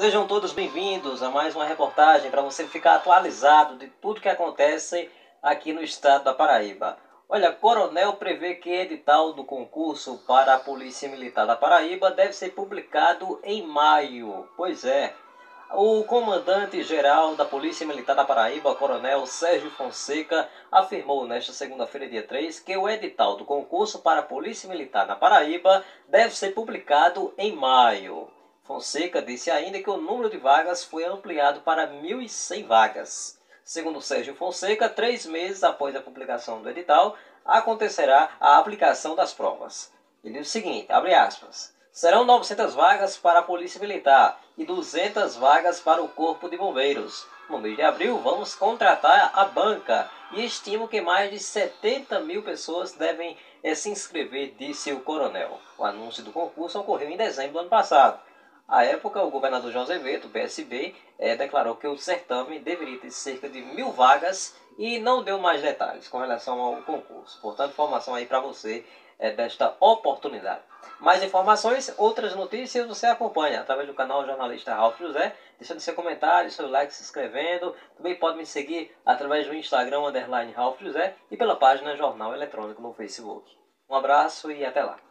Sejam todos bem-vindos a mais uma reportagem para você ficar atualizado de tudo que acontece aqui no estado da Paraíba. Olha, Coronel prevê que edital do concurso para a Polícia Militar da Paraíba deve ser publicado em maio. Pois é, o comandante-geral da Polícia Militar da Paraíba, Coronel Sérgio Fonseca, afirmou nesta segunda-feira, dia 3, que o edital do concurso para a Polícia Militar na Paraíba deve ser publicado em maio. Fonseca disse ainda que o número de vagas foi ampliado para 1.100 vagas. Segundo Sérgio Fonseca, três meses após a publicação do edital, acontecerá a aplicação das provas. Ele diz o seguinte, abre aspas, serão 900 vagas para a Polícia Militar e 200 vagas para o Corpo de Bombeiros. No mês de abril, vamos contratar a banca e estimo que mais de 70 mil pessoas devem é, se inscrever, disse o coronel. O anúncio do concurso ocorreu em dezembro do ano passado. À época, o governador João Azevedo, do PSB, é, declarou que o certame deveria ter cerca de mil vagas e não deu mais detalhes com relação ao concurso. Portanto, informação aí para você é, desta oportunidade. Mais informações, outras notícias você acompanha através do canal Jornalista Ralf José, deixando seu comentário, seu like, se inscrevendo. Também pode me seguir através do Instagram, underline Ralf José, e pela página Jornal Eletrônico no Facebook. Um abraço e até lá.